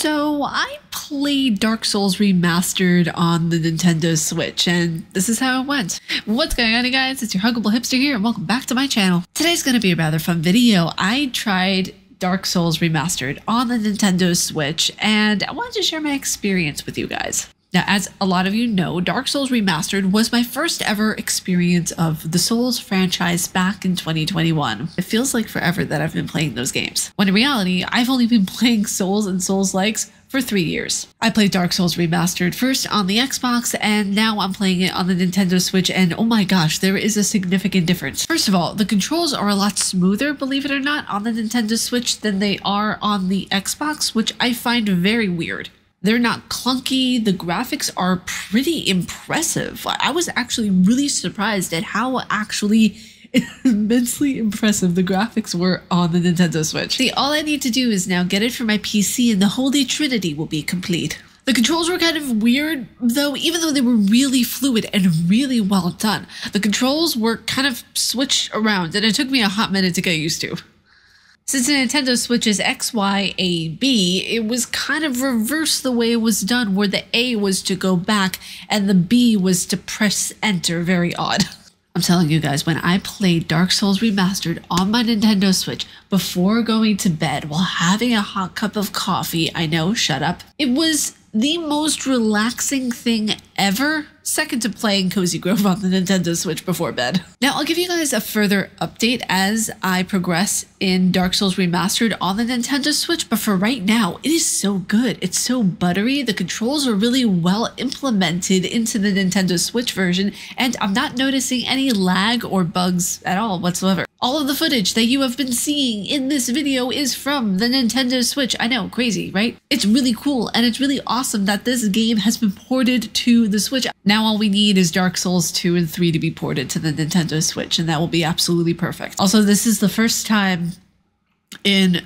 So I played Dark Souls Remastered on the Nintendo Switch, and this is how it went. What's going on, you guys? It's your Huggable Hipster here, and welcome back to my channel. Today's going to be a rather fun video. I tried Dark Souls Remastered on the Nintendo Switch, and I wanted to share my experience with you guys. Now, as a lot of you know, Dark Souls Remastered was my first ever experience of the Souls franchise back in 2021. It feels like forever that I've been playing those games, when in reality, I've only been playing Souls and Souls likes for three years. I played Dark Souls Remastered first on the Xbox, and now I'm playing it on the Nintendo Switch, and oh my gosh, there is a significant difference. First of all, the controls are a lot smoother, believe it or not, on the Nintendo Switch than they are on the Xbox, which I find very weird. They're not clunky. The graphics are pretty impressive. I was actually really surprised at how actually immensely impressive the graphics were on the Nintendo Switch. See, all I need to do is now get it for my PC and the Holy Trinity will be complete. The controls were kind of weird, though, even though they were really fluid and really well done. The controls were kind of switched around, and it took me a hot minute to get used to. Since the Nintendo Switch's XYAB, it was kind of reversed the way it was done, where the A was to go back and the B was to press enter. Very odd. I'm telling you guys, when I played Dark Souls Remastered on my Nintendo Switch before going to bed while having a hot cup of coffee, I know, shut up, it was the most relaxing thing ever second to playing Cozy Grove on the Nintendo Switch before bed. Now, I'll give you guys a further update as I progress in Dark Souls Remastered on the Nintendo Switch, but for right now, it is so good. It's so buttery. The controls are really well implemented into the Nintendo Switch version, and I'm not noticing any lag or bugs at all whatsoever. All of the footage that you have been seeing in this video is from the Nintendo Switch. I know, crazy, right? It's really cool, and it's really awesome that this game has been ported to the Switch. Now all we need is Dark Souls 2 and 3 to be ported to the Nintendo Switch, and that will be absolutely perfect. Also, this is the first time in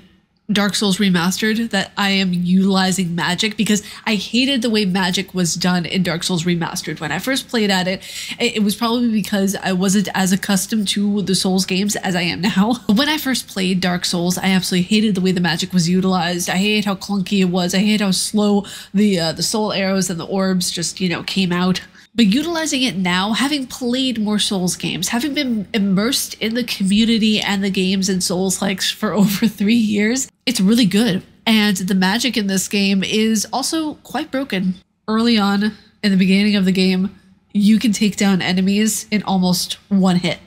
Dark Souls Remastered that I am utilizing magic because I hated the way magic was done in Dark Souls Remastered. When I first played at it, it was probably because I wasn't as accustomed to the Souls games as I am now. When I first played Dark Souls, I absolutely hated the way the magic was utilized. I hated how clunky it was. I hated how slow the uh, the soul arrows and the orbs just, you know, came out. But utilizing it now, having played more Souls games, having been immersed in the community and the games and Souls likes for over three years, it's really good. And the magic in this game is also quite broken. Early on in the beginning of the game, you can take down enemies in almost one hit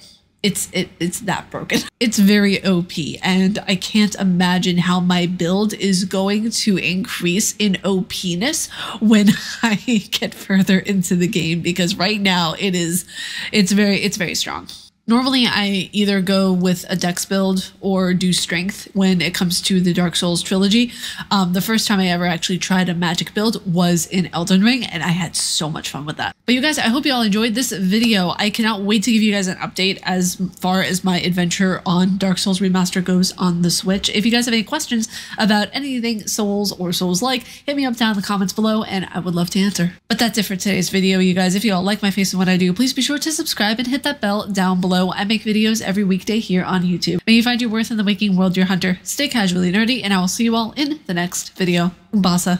it's it, it's that broken. It's very OP, and I can't imagine how my build is going to increase in OPness when I get further into the game because right now it is it's very it's very strong. Normally, I either go with a dex build or do strength when it comes to the Dark Souls trilogy. Um, the first time I ever actually tried a magic build was in Elden Ring, and I had so much fun with that. But you guys, I hope you all enjoyed this video. I cannot wait to give you guys an update as far as my adventure on Dark Souls Remaster goes on the Switch. If you guys have any questions about anything Souls or Souls-like, hit me up down in the comments below, and I would love to answer. But that's it for today's video, you guys. If you all like my face and what I do, please be sure to subscribe and hit that bell down below below. I make videos every weekday here on YouTube. May you find your worth in the waking world, your hunter. Stay casually nerdy, and I will see you all in the next video. Umbasa.